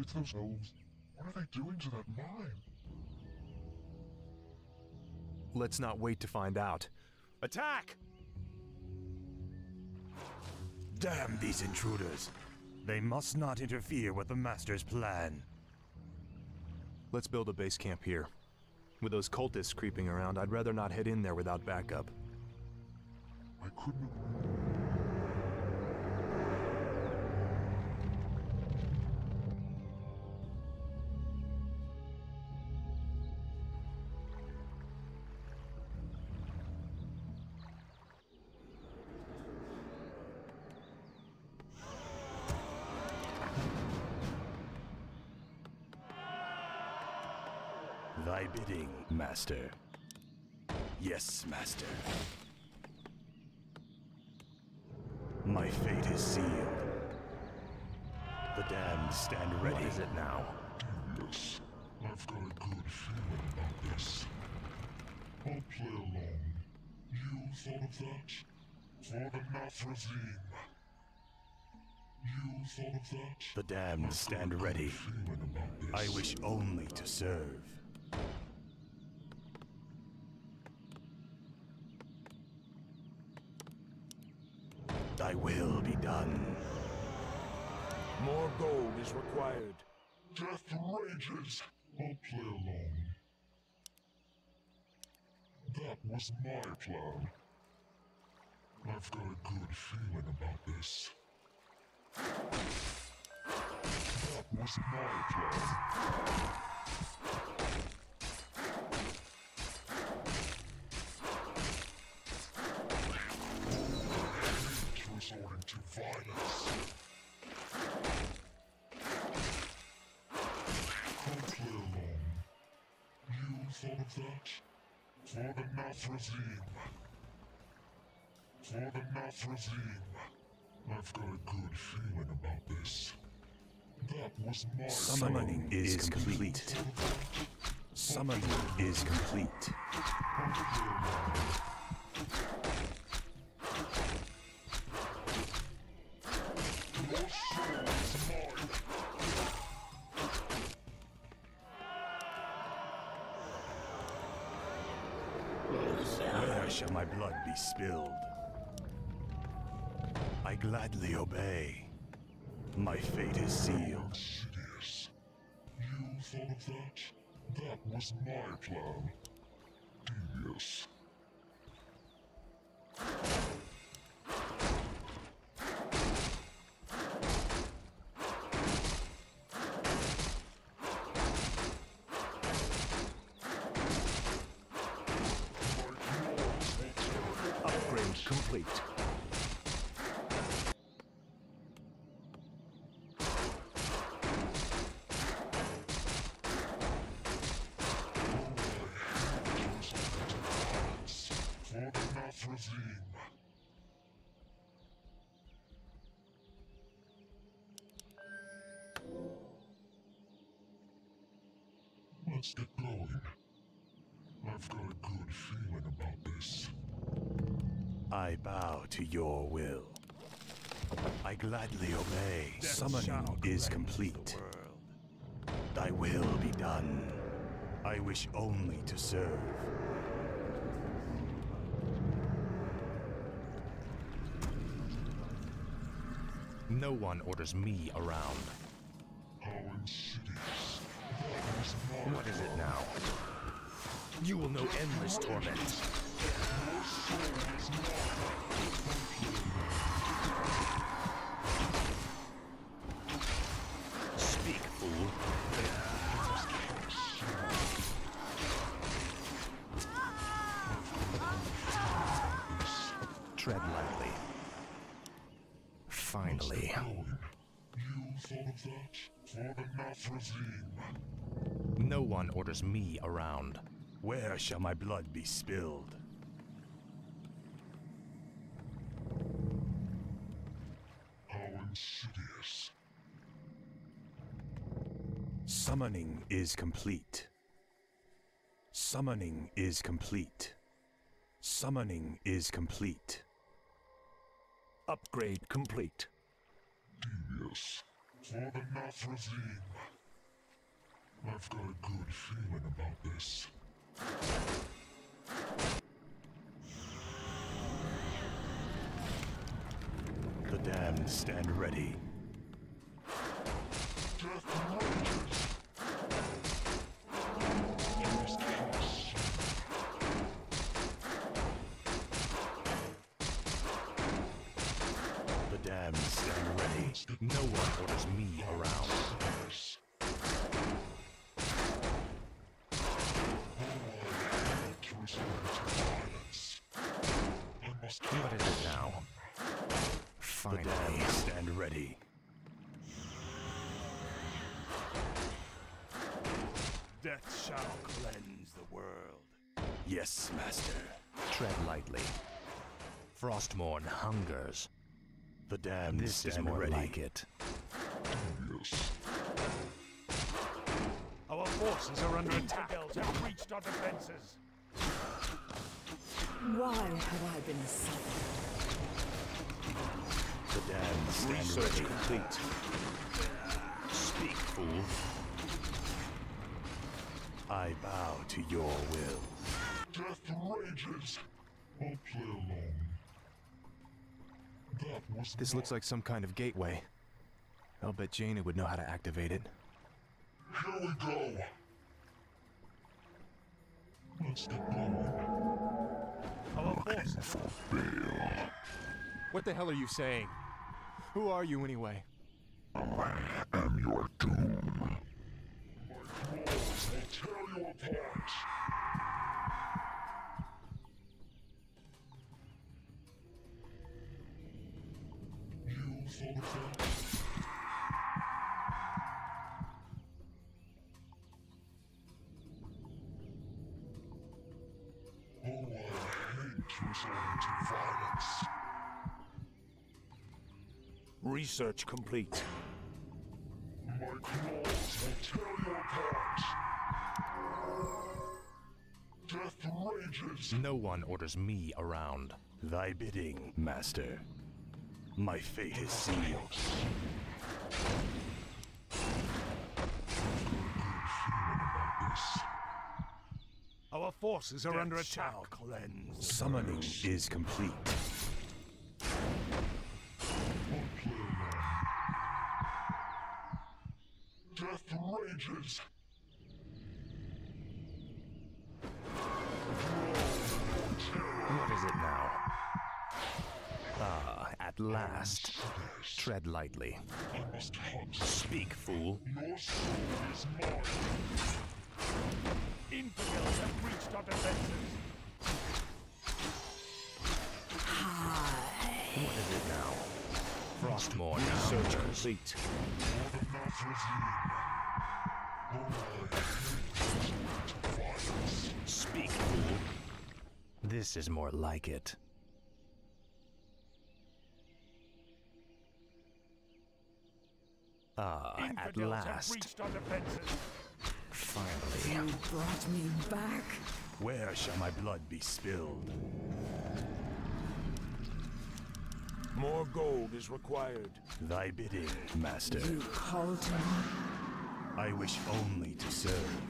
It's those elves. What are they doing to that mine? Let's not wait to find out. Attack! Damn these intruders! They must not interfere with the Master's plan. Let's build a base camp here. With those cultists creeping around, I'd rather not head in there without backup. I couldn't Thy bidding, Master. Yes, Master. My fate is sealed. The damned stand ready. What is it now? Yes, I've got a good feeling about this. I'll play along. You thought of that? For the Nathrezim. You thought of that? The damned I've stand ready. feeling about this. I wish only to serve. Thy will be done. More gold is required. Death rages! I'll play along. That was my plan. I've got a good feeling about this. That was my plan. Resorting to violence. Play along. You thought of that? For the Nathrezim. For the Nathrezim. I've got a good feeling about this. That was my Summoning is complete. Summoning is complete. Blood be spilled? I gladly obey. My fate is sealed. Sidious. You thought of that? That was my plan. Devious. Let's get going. I've got a good feeling about this. I bow to your will. I gladly obey. Summoning is complete. Thy will be done. I wish only to serve. No one orders me around. What is it now? You will know endless torment. No orders me around. Where shall my blood be spilled? How insidious. Summoning is complete. Summoning is complete. Summoning is complete. Upgrade complete. Devious. For the Nathrezim. I've got a good feeling about this. The damned stand ready. Stand ready. Death shall cleanse the world. Yes, master. Tread lightly. Frostmourne hungers. The damned This is more ready. like it. Yes. Our forces are under attack. Infidels have breached our defenses. Why have I been suffered? The damned Research ready. complete. Speak, fool. I bow to your will. Death rages! I'll play along. That was This looks like some kind of gateway. I'll bet Jaina would know how to activate it. Here we go! Let's get going. Our forces What the hell are you saying? Who are you anyway? I am your doom. My claws will tear you apart. You thought of that? Oh, I hate resorting to violence. Research complete. My claws will tear you apart. Death rages. No one orders me around. Thy bidding, master. My fate is sealed. Our forces are Death under attack. Summoning is complete. I'll play along. Death rages. What is it now? Ah, at last. Tread lightly. I must hunt. Speak, fool. Your soul is mine. Infidels have breached our defenses. What is it now? Frostmourne Research complete. Speak, fool. This is more like it. Ah, at Infidels have last. breached our defenses. Finally. You brought me back. Where shall my blood be spilled? More gold is required. Thy bidding, master. You called me. I wish only to serve.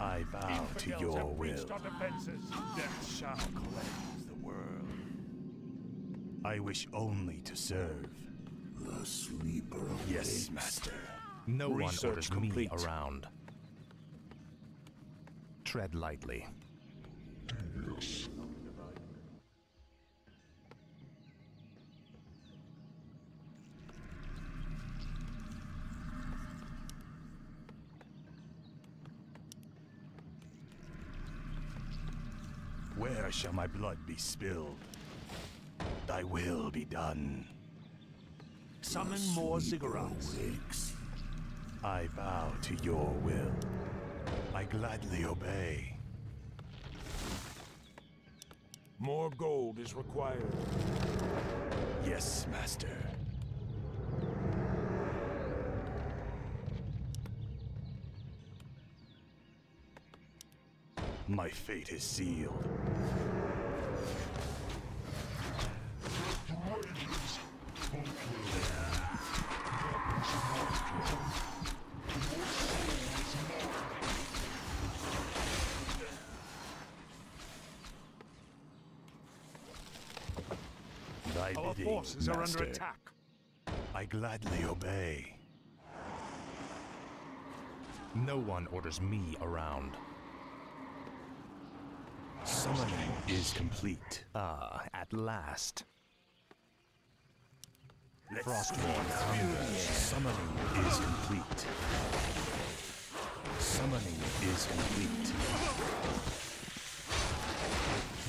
I bow to your will. defenses. Death shall cleanse the world. I wish only to serve. The sleeper Yes, master. No one Research orders complete. me around. Tread lightly. Yes. Where shall my blood be spilled? Thy will be done. Summon more ziggurats. I bow to your will. I gladly obey. More gold is required. Yes, master. My fate is sealed. Thy Our bidding, forces are under attack. I gladly obey. No one orders me around. Summoning is complete. Ah, at last. Frostmourne hungers. Summoning is complete. Summoning is complete.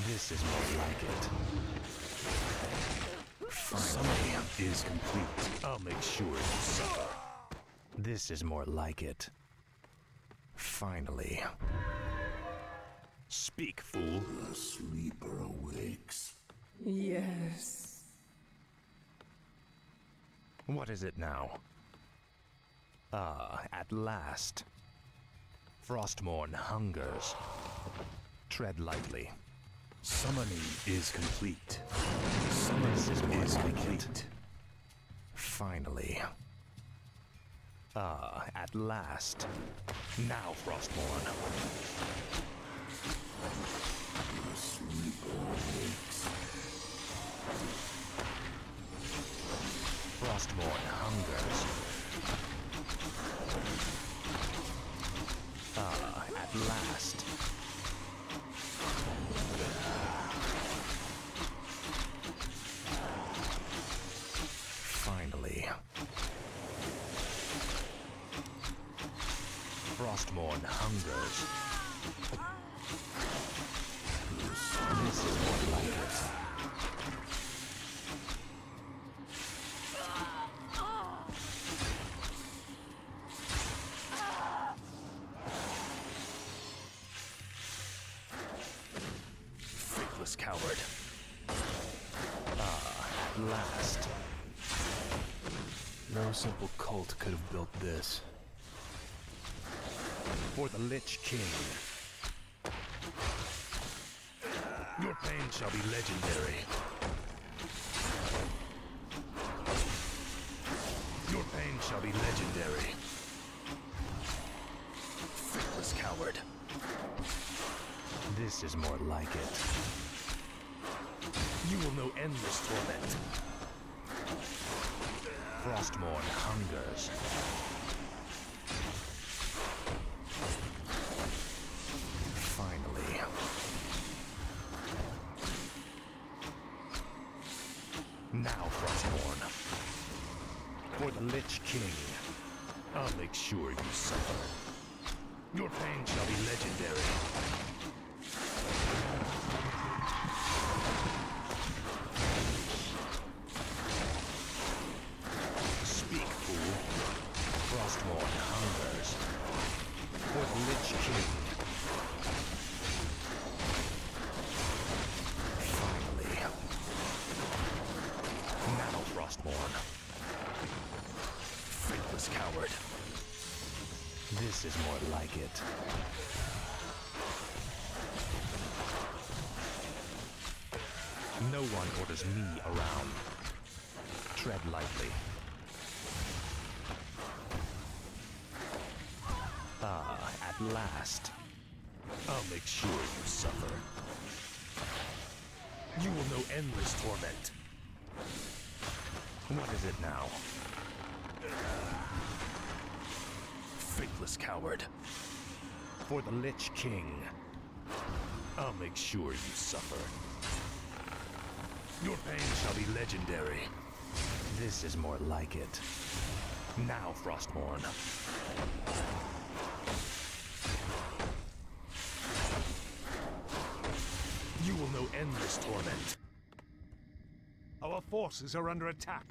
This is more like it. Summoning is complete. I'll make sure you suffer. This is more like it. Finally. Speak, fool. The sleeper awakes. Yes. What is it now? Ah, at last. Frostmourne hungers. Tread lightly. Summoning is complete. This is is complete. Finally. Ah, at last. Now, Frostmourne. Frostmourne hungers. Ah, at last. Ah, at last. No simple cult could have built this. For the Lich King. Your pain shall be legendary. Your pain shall be legendary. Faithless coward. This is more like it. You will know endless torment. Frostmourne hungers. Finally. Now, Frostmourne. For the Lich King. I'll make sure you suffer. Your pain shall be legendary. This is more like it. No one orders me around. Tread lightly. Ah, at last. I'll make sure you suffer. You will know endless torment. What is it now? Faithless coward. For the Lich King. I'll make sure you suffer. Your pain shall be legendary. This is more like it. Now, Frostmourne. You will know endless torment. Our forces are under attack.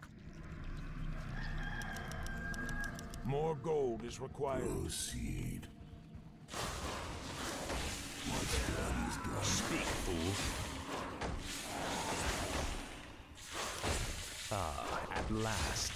More gold is required. Proceed. Speak, fool. Ah, at last.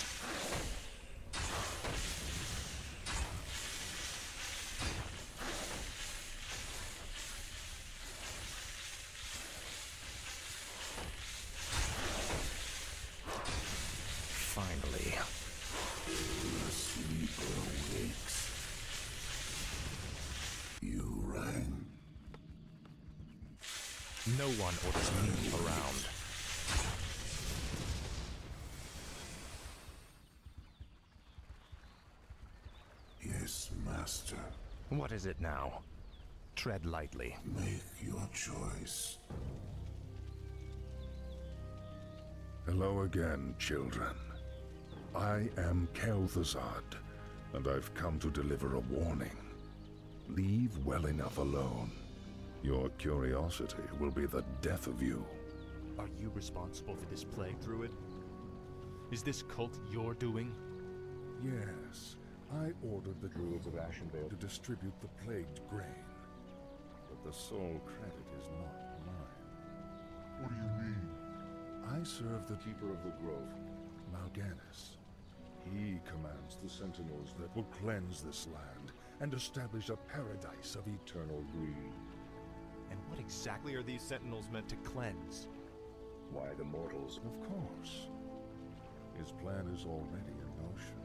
No one orders me around. Yes, master. What is it now? Tread lightly. Make your choice. Hello again, children. I am Kel'Thuzad, and I've come to deliver a warning. Leave well enough alone. Your curiosity will be the death of you. Are you responsible for this plague, Druid? Is this cult your doing? Yes, I ordered the Druids of Ashenvale to distribute the plagued grain. But the sole credit is not mine. What do you mean? I serve the Keeper of the Grove, Mal'Ganis. He commands the Sentinels that will cleanse this land and establish a paradise of eternal greed. What exactly are these sentinels meant to cleanse? Why the mortals? Of course. His plan is already in motion.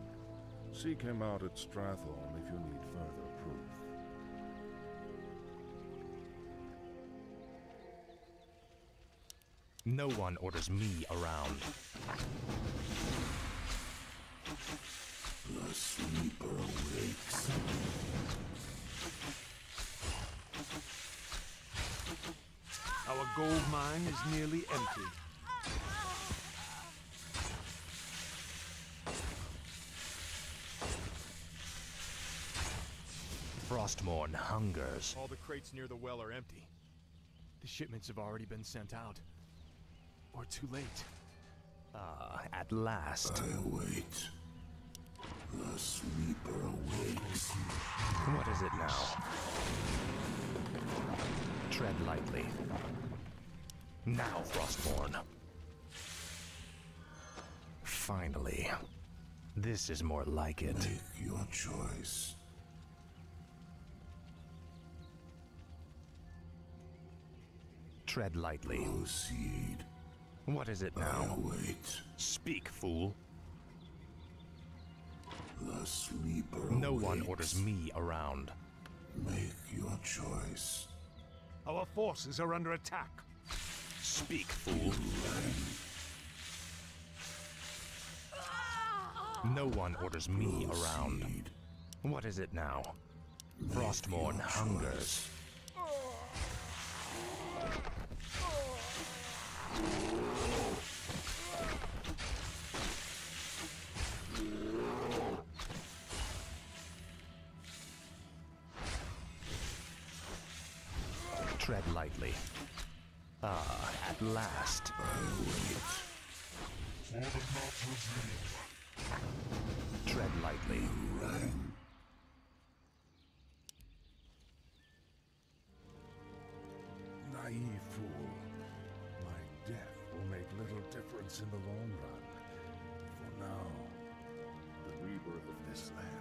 Seek him out at Stratholme if you need further proof. No one orders me around. Gold mine is nearly empty. Frostmourne hungers. All the crates near the well are empty. The shipments have already been sent out. Or too late. Ah, at last. I wait. The sleeper awakes. What is it now? Tread lightly. Now, Frostmourne. Finally. This is more like it. Make your choice. Tread lightly. Proceed. What is it I now? wait. Speak, fool. The sleeper No one orders me around. Make your choice. Our forces are under attack. Speak, fool. No one orders me around. What is it now? Frostmourne hungers. Tread lightly. Ah, at last. Tread lightly. Naive fool. My death will make little difference in the long run. For now, the rebirth of this land